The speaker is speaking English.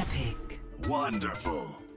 Epic. Wonderful.